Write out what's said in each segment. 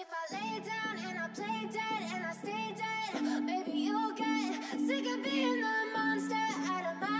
if I lay down and I play dead and I stay dead, maybe you'll get sick of being the monster out of my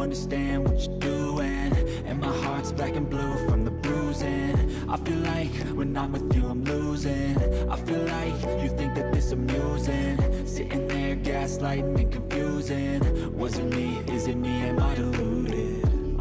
understand what you're doing. And my heart's black and blue from the bruising. I feel like when I'm with you I'm losing. I feel like you think that this amusing. Sitting there gaslighting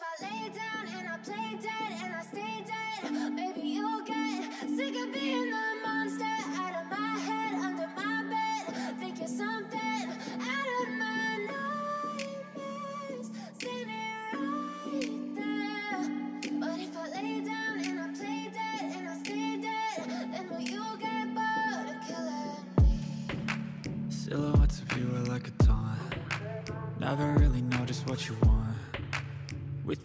if I lay down and I play dead and I stay dead, baby, you'll get sick of being the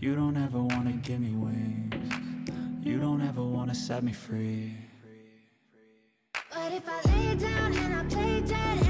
You don't ever wanna give me wings. You don't ever wanna set me free. But if I lay down and I play dead